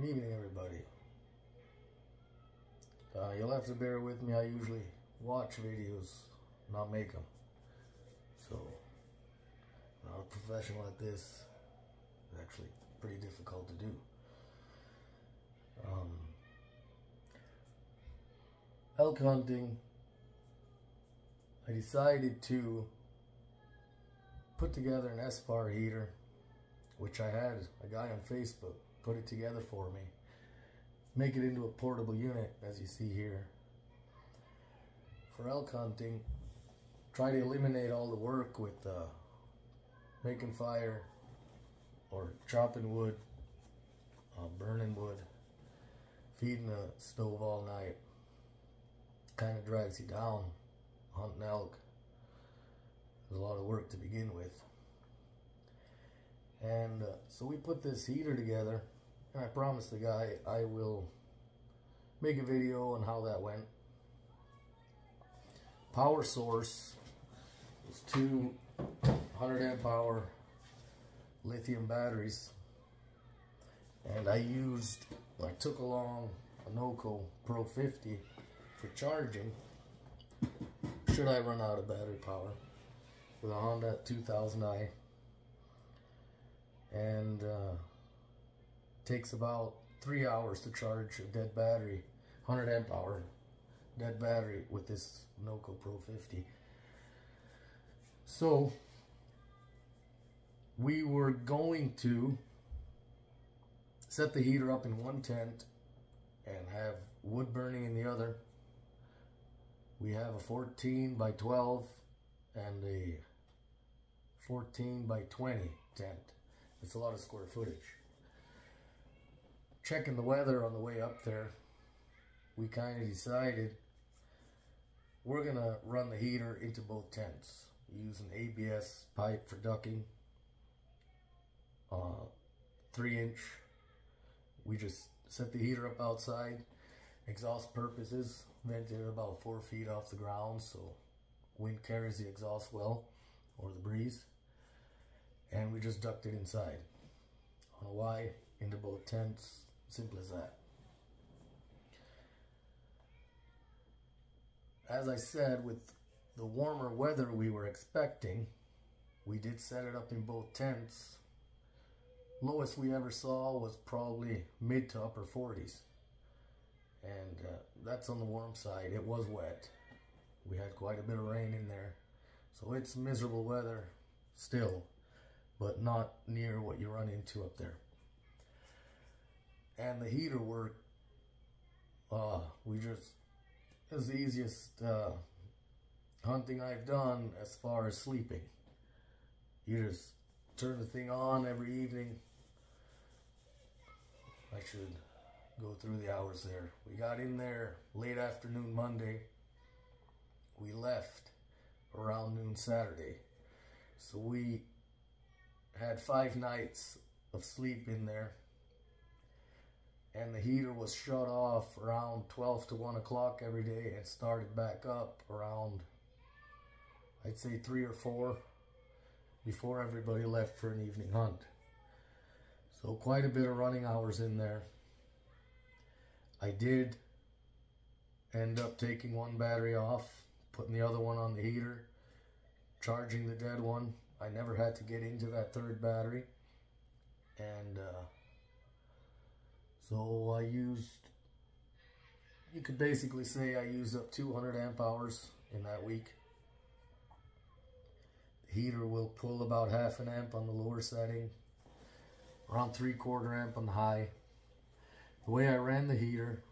Good evening, everybody. Uh, you'll have to bear with me. I usually watch videos, not make them. So, not a professional at this. It's actually pretty difficult to do. Um, elk hunting, I decided to put together an Espar heater, which I had a guy on Facebook put it together for me. Make it into a portable unit, as you see here. For elk hunting, try to eliminate all the work with uh, making fire or chopping wood, uh, burning wood, feeding a stove all night. Kind of drags you down hunting elk. There's a lot of work to begin with. And uh, so we put this heater together and I promised the guy I will make a video on how that went. Power source is two 100 amp hour lithium batteries. And I used I took along a Noco Pro 50 for charging. Should I run out of battery power with a Honda 2000i and uh, takes about three hours to charge a dead battery 100 amp hour dead battery with this Noco Pro 50 so we were going to set the heater up in one tent and have wood burning in the other we have a 14 by 12 and a 14 by 20 tent. It's a lot of square footage. Checking the weather on the way up there, we kind of decided we're to run the heater into both tents. Use an ABS pipe for ducking, uh, 3 inch. We just set the heater up outside, exhaust purposes, vented about four feet off the ground so wind carries the exhaust well or the breeze and we just ducked it inside on a Y into both tents simple as that as I said with the warmer weather we were expecting we did set it up in both tents lowest we ever saw was probably mid to upper 40s and uh, that's on the warm side. It was wet. We had quite a bit of rain in there. So it's miserable weather still, but not near what you run into up there. And the heater work, uh, we just, it was the easiest uh, hunting I've done as far as sleeping. You just turn the thing on every evening. I should go through the hours there. We got in there late afternoon Monday. We left around noon Saturday. So we had five nights of sleep in there. And the heater was shut off around 12 to 1 o'clock every day and started back up around, I'd say 3 or 4 before everybody left for an evening hunt. So quite a bit of running hours in there. I did end up taking one battery off, putting the other one on the heater, charging the dead one. I never had to get into that third battery. And uh, so I used, you could basically say I used up 200 amp hours in that week. The heater will pull about half an amp on the lower setting, around three quarter amp on the high. The way I ran the heater,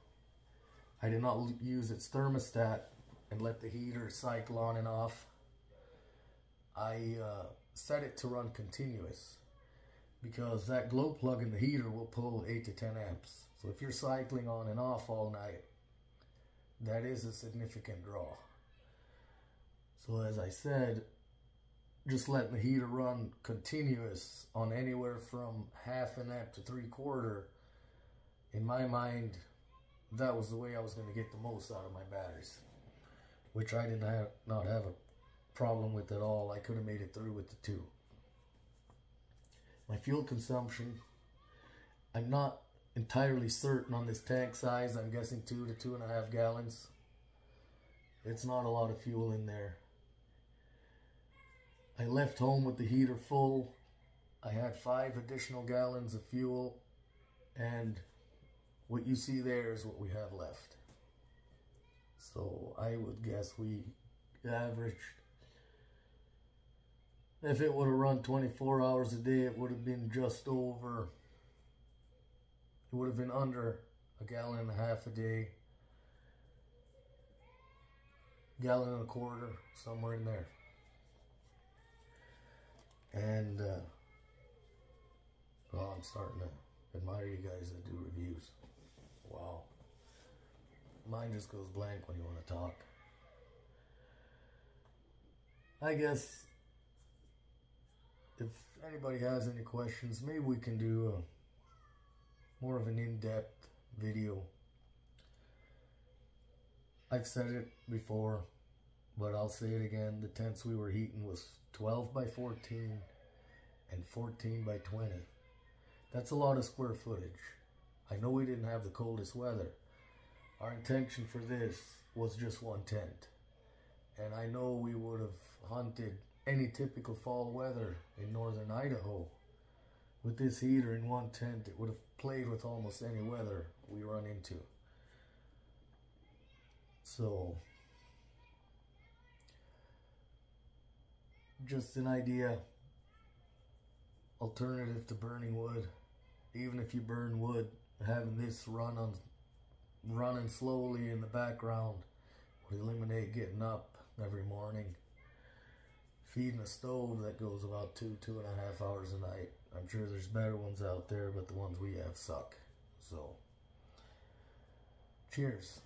I did not use its thermostat and let the heater cycle on and off. I uh, set it to run continuous because that glow plug in the heater will pull 8 to 10 amps. So if you're cycling on and off all night, that is a significant draw. So as I said, just letting the heater run continuous on anywhere from half an amp to three quarter in my mind, that was the way I was going to get the most out of my batteries, which I did not not have a problem with at all. I could have made it through with the two. My fuel consumption, I'm not entirely certain on this tank size. I'm guessing two to two and a half gallons. It's not a lot of fuel in there. I left home with the heater full. I had five additional gallons of fuel and what you see there is what we have left. So I would guess we averaged, if it would have run 24 hours a day, it would have been just over, it would have been under a gallon and a half a day, gallon and a quarter, somewhere in there. And, uh, well, I'm starting to admire you guys that do reviews. Wow. Mine just goes blank when you want to talk. I guess if anybody has any questions, maybe we can do a more of an in-depth video. I've said it before, but I'll say it again. The tents we were heating was 12 by 14 and 14 by 20. That's a lot of square footage. I know we didn't have the coldest weather. Our intention for this was just one tent. And I know we would have hunted any typical fall weather in northern Idaho. With this heater in one tent, it would have played with almost any weather we run into. So, just an idea, alternative to burning wood. Even if you burn wood, having this run on running slowly in the background would eliminate getting up every morning feeding a stove that goes about two two and a half hours a night. I'm sure there's better ones out there but the ones we have suck. So cheers